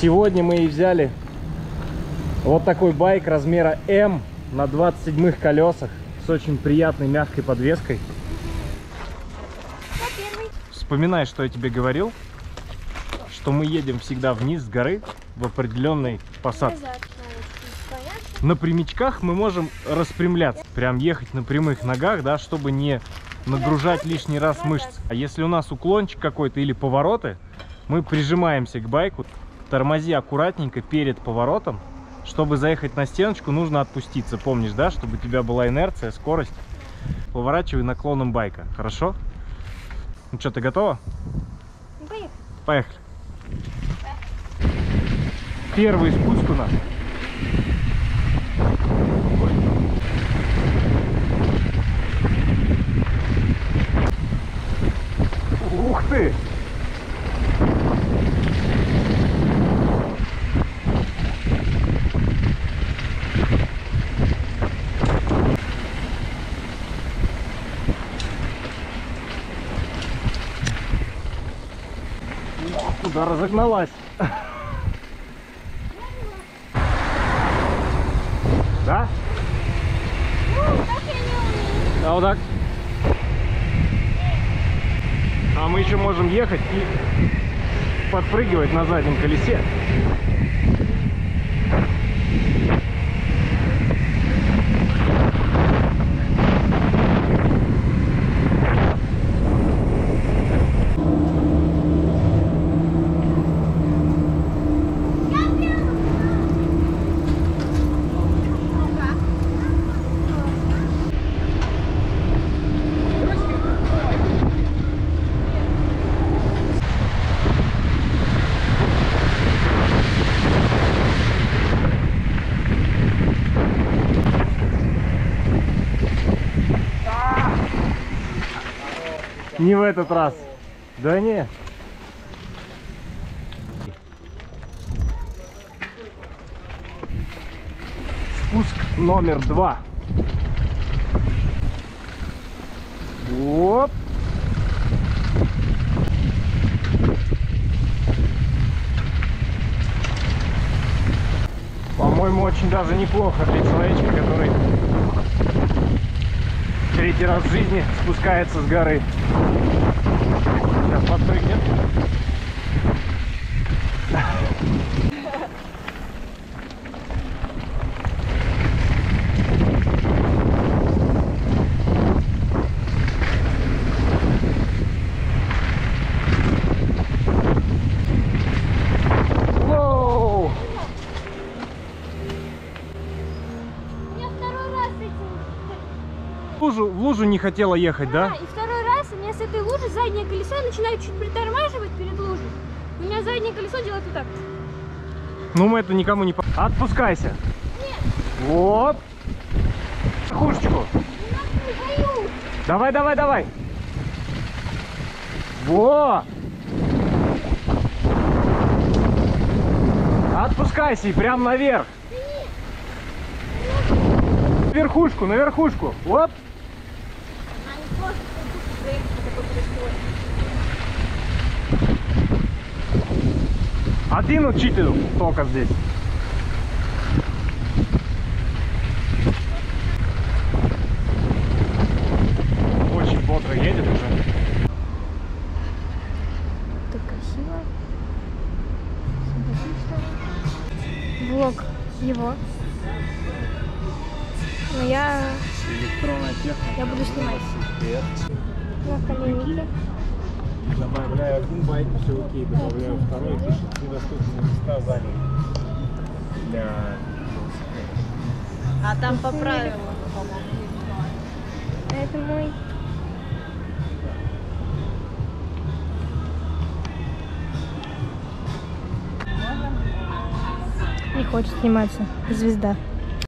Сегодня мы и взяли вот такой байк размера М на 27 колесах с очень приятной мягкой подвеской. Вспоминай, что я тебе говорил, что мы едем всегда вниз с горы в определенной посадке. На прямичках мы можем распрямляться, прям ехать на прямых ногах, да, чтобы не нагружать лишний раз мышцы. А если у нас уклончик какой-то или повороты, мы прижимаемся к байку, тормози аккуратненько перед поворотом. Чтобы заехать на стеночку, нужно отпуститься, помнишь, да, чтобы у тебя была инерция, скорость. Поворачивай наклоном байка, хорошо? Ну что, ты готова? Поехали. Поехали. Первый спуск у нас. Куда разогналась? Да? Ну, так я не умею. А вот так. А мы еще можем ехать и подпрыгивать на заднем колесе. Не в этот раз. Да не. Спуск номер два. Оп. По-моему, очень даже неплохо для человечка, который третий раз в жизни спускается с горы. Сейчас подпрыгнет. Воу! У меня второй раз с этим. В лужу, в лужу не хотела ехать, да? А, и второй раз у меня с этой лужи заднее колесо начинает чуть притормаживать перед лужей. У меня заднее колесо делает вот так. Ну мы это никому не... Отпускайся. Вот. Верхушечку. Не боюсь. Давай, давай, давай. Во! Отпускайся и прям наверх. Верхушку, на верхушку. Вот. Такой. Один учитель только здесь. Очень бодро едет уже. Так красиво. Симпатично. Влог его. Но я, Электронная техника. я буду снимать. На коленнике. Добавляю один байк, все окей, добавляю второй, пишет недоступные места заняты для А там по правилам, по-моему. Это мой. Не хочет сниматься. Звезда.